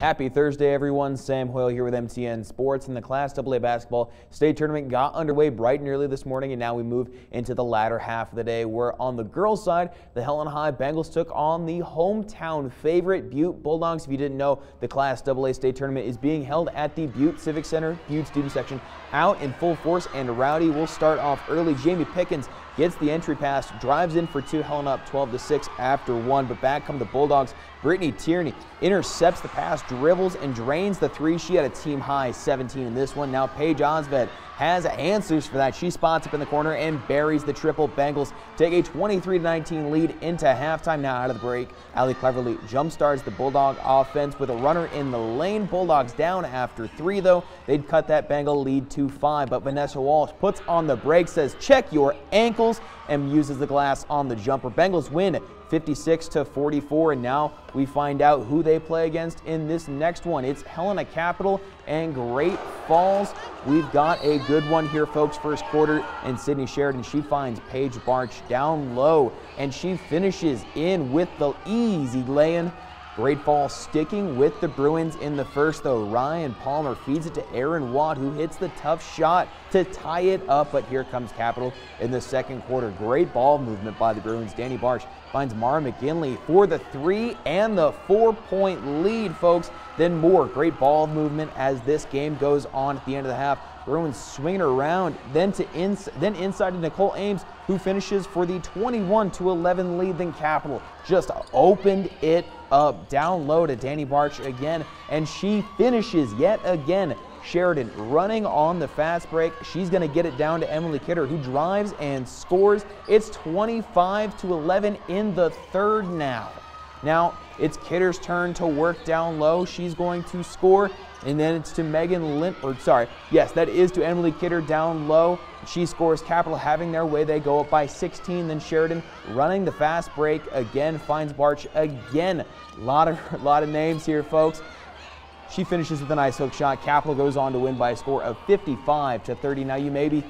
Happy Thursday, everyone. Sam Hoyle here with MTN Sports. And the Class AA basketball state tournament got underway bright and early this morning, and now we move into the latter half of the day. Where on the girls' side, the Helena High Bengals took on the hometown favorite Butte Bulldogs. If you didn't know, the Class AA state tournament is being held at the Butte Civic Center. Butte student section out in full force, and Rowdy will start off early. Jamie Pickens gets the entry pass, drives in for two, Helena up 12 to 6 after one. But back come the Bulldogs. Brittany Tierney intercepts the pass, dribbles and drains the three. She had a team high 17 in this one. Now Paige Osved has answers for that. She spots up in the corner and buries the triple. Bengals take a 23-19 lead into halftime. Now out of the break, Allie Cleverly jumpstarts the Bulldog offense with a runner in the lane. Bulldogs down after three, though. They'd cut that Bengal lead to five, but Vanessa Walsh puts on the brake, says check your ankles, and uses the glass on the jumper. Bengals win 56 to 44, and now we find out who they play against in this next one. It's Helena Capital and Great Falls. We've got a good one here, folks. First quarter, and Sydney Sheridan, she finds Paige Barch down low, and she finishes in with the easy lay-in. Great Falls sticking with the Bruins in the first, though. Ryan Palmer feeds it to Aaron Watt, who hits the tough shot to tie it up, but here comes Capital in the second quarter. Great ball movement by the Bruins. Danny Barch finds Mara McGinley for the three and the four-point lead, folks. Then more great ball movement as this game goes on at the end of the half. Bruins swinging around, then to ins then inside to Nicole Ames, who finishes for the 21 to 11 lead. Then Capital just opened it up down low to Danny Barch again, and she finishes yet again. Sheridan running on the fast break. She's going to get it down to Emily Kidder, who drives and scores. It's 25 to 11 in the third now. Now it's Kidder's turn to work down low. She's going to score. And then it's to Megan or sorry, yes, that is to Emily Kidder down low. She scores Capital having their way. They go up by 16. Then Sheridan running the fast break again, finds Barch again. A lot of, a lot of names here, folks. She finishes with a nice hook shot. Capital goes on to win by a score of 55 to 30. Now you may be